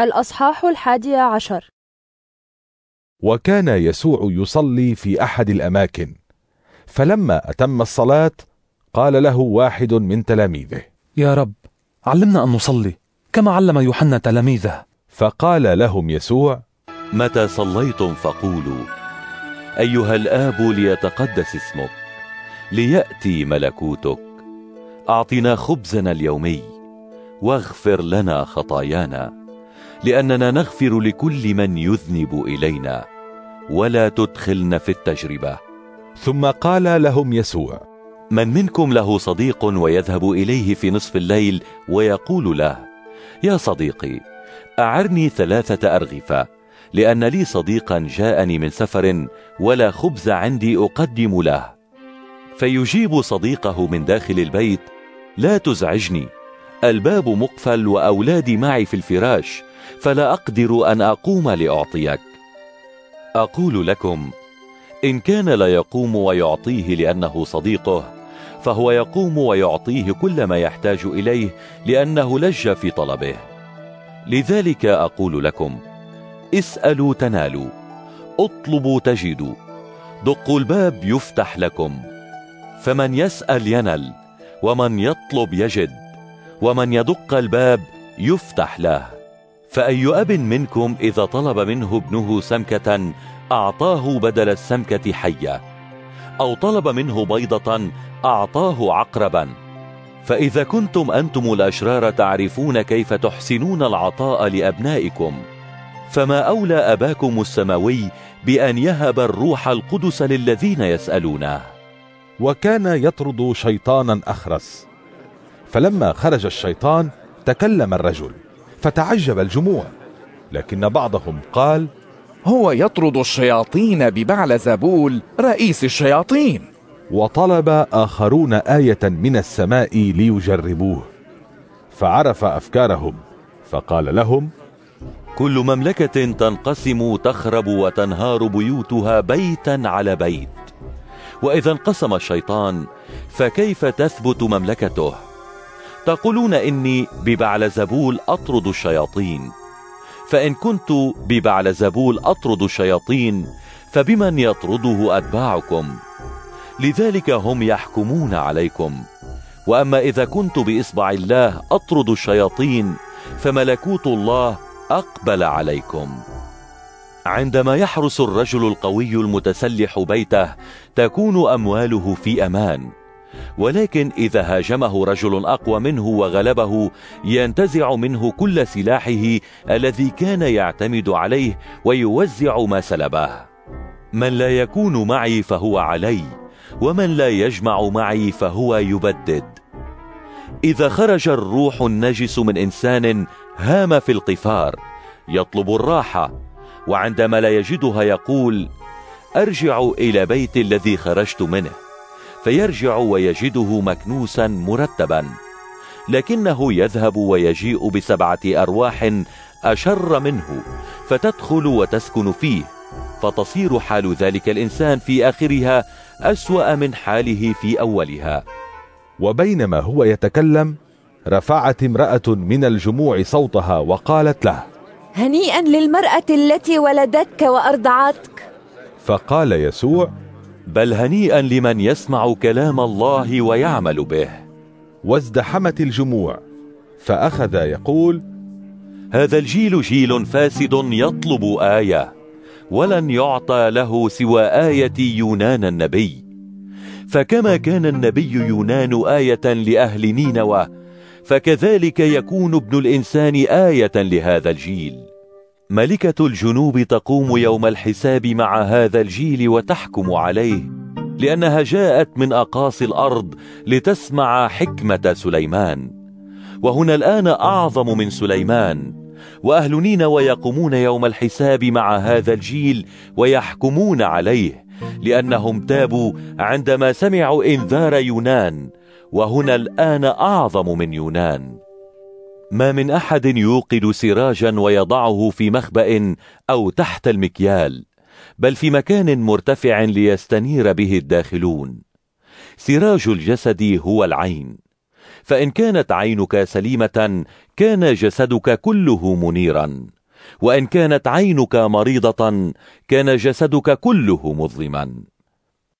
الأصحاح الحادي عشر. وكان يسوع يصلي في أحد الأماكن فلما أتم الصلاة قال له واحد من تلاميذه يا رب علمنا أن نصلي كما علم يوحنا تلاميذه. فقال لهم يسوع متى صليتم فقولوا أيها الآب ليتقدس اسمك ليأتي ملكوتك أعطنا خبزنا اليومي واغفر لنا خطايانا. لأننا نغفر لكل من يذنب إلينا. ولا تدخلنا في التجربة. ثم قال لهم يسوع من منكم له صديق ويذهب إليه في نصف الليل ويقول له يا صديقي أعرني ثلاثة أرغفة لأن لي صديقا جاءني من سفر ولا خبز عندي أقدم له. فيجيب صديقه من داخل البيت لا تزعجني الباب مقفل وأولادي معي في الفراش فلا أقدر أن أقوم لأعطيك. أقول لكم إن كان لا يقوم ويعطيه لأنه صديقه فهو يقوم ويعطيه كل ما يحتاج إليه لأنه لج في طلبه. لذلك أقول لكم اسألوا تنالوا اطلبوا تجدوا دقوا الباب يفتح لكم. فمن يسأل ينل ومن يطلب يجد ومن يدق الباب يفتح له. فأي أب منكم إذا طلب منه ابنه سمكة أعطاه بدل السمكة حية أو طلب منه بيضة أعطاه عقربا. فإذا كنتم أنتم الأشرار تعرفون كيف تحسنون العطاء لأبنائكم فما أولى أباكم السماوي بأن يهب الروح القدس للذين يسألونه. وكان يطرد شيطانا أخرس فلما خرج الشيطان تكلم الرجل. فتعجب الجموع. لكن بعضهم قال هو يطرد الشياطين ببعل زبول رئيس الشياطين. وطلب آخرون آية من السماء ليجربوه. فعرف أفكارهم فقال لهم كل مملكة تنقسم تخرب وتنهار بيوتها بيتا على بيت. وإذا انقسم الشيطان فكيف تثبت مملكته؟ تقولون إني ببعلزبول أطرد الشياطين. فإن كنت ببعلزبول أطرد الشياطين فبمن يطرده أتباعكم؟ لذلك هم يحكمون عليكم. وأما إذا كنت بإصبع الله أطرد الشياطين فملكوت الله أقبل عليكم. عندما يحرس الرجل القوي المتسلح بيته تكون أمواله في أمان. ولكن إذا هاجمه رجل أقوى منه وغلبه ينتزع منه كل سلاحه الذي كان يعتمد عليه ويوزع ما سلبه. من لا يكون معي فهو علي ومن لا يجمع معي فهو يبدد. إذا خرج الروح النجس من إنسان هام في القفار يطلب الراحة وعندما لا يجدها يقول أرجع إلى بيت الذي خرجت منه. فيرجع ويجده مكنوسا مرتبا لكنه يذهب ويجيء بسبعة أرواح أشر منه فتدخل وتسكن فيه فتصير حال ذلك الإنسان في آخرها أسوأ من حاله في أولها. وبينما هو يتكلم رفعت امرأة من الجموع صوتها وقالت له هنيئا للمرأة التي ولدتك وأرضعتك. فقال يسوع بل هنيئا لمن يسمع كلام الله ويعمل به. وازدحمت الجموع فأخذ يقول هذا الجيل جيل فاسد يطلب آية ولن يعطى له سوى آية يونان النبي. فكما كان النبي يونان آية لأهل نينوى فكذلك يكون ابن الإنسان آية لهذا الجيل. ملكة الجنوب تقوم يوم الحساب مع هذا الجيل وتحكم عليه لأنها جاءت من أقاصي الأرض لتسمع حكمة سليمان. وهنا الآن أعظم من سليمان. وأهل نينوى يقومون يوم الحساب مع هذا الجيل ويحكمون عليه لأنهم تابوا عندما سمعوا إنذار يونان. وهنا الآن أعظم من يونان. ما من أحد يوقد سراجا ويضعه في مخبأ أو تحت المكيال بل في مكان مرتفع ليستنير به الداخلون. سراج الجسد هو العين. فإن كانت عينك سليمة كان جسدك كله منيرا. وإن كانت عينك مريضة كان جسدك كله مظلما.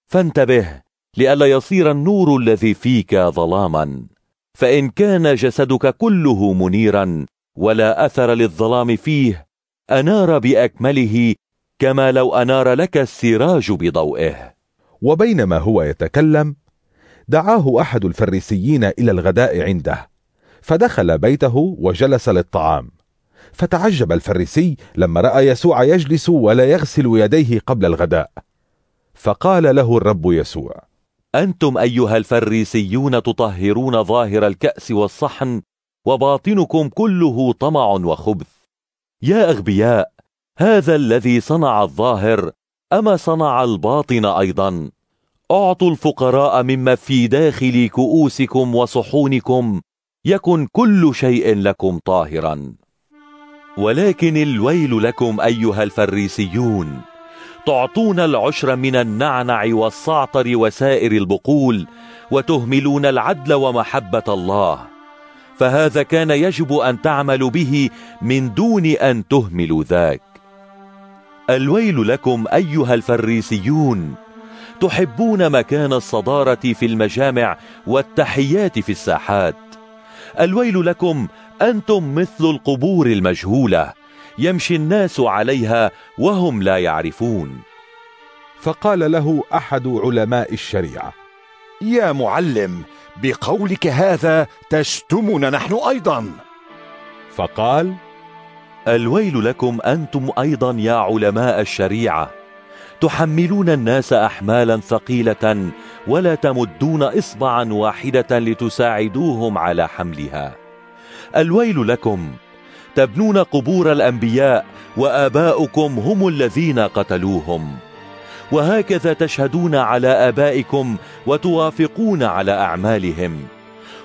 فانتبه لئلا يصير النور الذي فيك ظلاما. فإن كان جسدك كله منيرا ولا أثر للظلام فيه أنار بأكمله كما لو أنار لك السراج بضوئه. وبينما هو يتكلم دعاه أحد الفريسيين إلى الغداء عنده فدخل بيته وجلس للطعام. فتعجب الفريسي لما رأى يسوع يجلس ولا يغسل يديه قبل الغداء فقال له الرب يسوع أنتم أيها الفريسيون تطهرون ظاهر الكأس والصحن وباطنكم كله طمع وخبث. يا أغبياء هذا الذي صنع الظاهر أما صنع الباطن أيضا؟ أعطوا الفقراء مما في داخل كؤوسكم وصحونكم يكن كل شيء لكم طاهرا. ولكن الويل لكم أيها الفريسيون تعطون العشر من النعنع والصعتر وسائر البقول وتهملون العدل ومحبة الله. فهذا كان يجب أن تعملوا به من دون أن تهملوا ذاك. الويل لكم أيها الفريسيون تحبون مكان الصدارة في المجامع والتحيات في الساحات. الويل لكم أنتم مثل القبور المجهولة يمشي الناس عليها وهم لا يعرفون. فقال له أحد علماء الشريعة يا معلم بقولك هذا تشتمنا نحن أيضا. فقال الويل لكم أنتم أيضا يا علماء الشريعة. تحملون الناس أحمالا ثقيلة ولا تمدون إصبعا واحدة لتساعدوهم على حملها. الويل لكم تبنون قبور الأنبياء وآباؤكم هم الذين قتلوهم. وهكذا تشهدون على آبائكم وتوافقون على أعمالهم.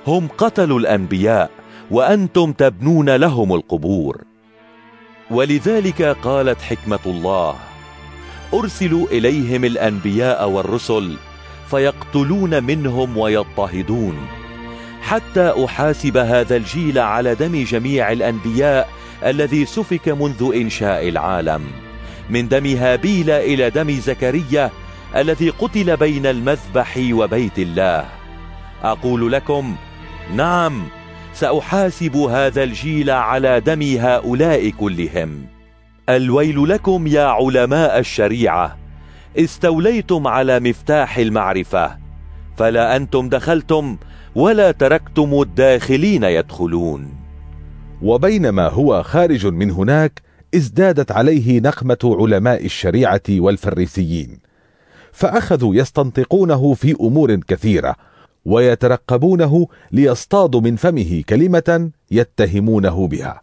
هم قتلوا الأنبياء وأنتم تبنون لهم القبور. ولذلك قالت حكمة الله أرسلوا إليهم الأنبياء والرسل فيقتلون منهم ويضطهدون. حتى أحاسب هذا الجيل على دم جميع الأنبياء الذي سفك منذ إنشاء العالم. من دم هابيل إلى دم زكريا الذي قتل بين المذبح وبيت الله. أقول لكم نعم سأحاسب هذا الجيل على دم هؤلاء كلهم. الويل لكم يا علماء الشريعة استوليتم على مفتاح المعرفة فلا أنتم دخلتم ولا تركتم الداخلين يدخلون. وبينما هو خارج من هناك ازدادت عليه نقمة علماء الشريعة والفريسيين فأخذوا يستنطقونه في أمور كثيرة ويترقبونه ليصطادوا من فمه كلمة يتهمونه بها.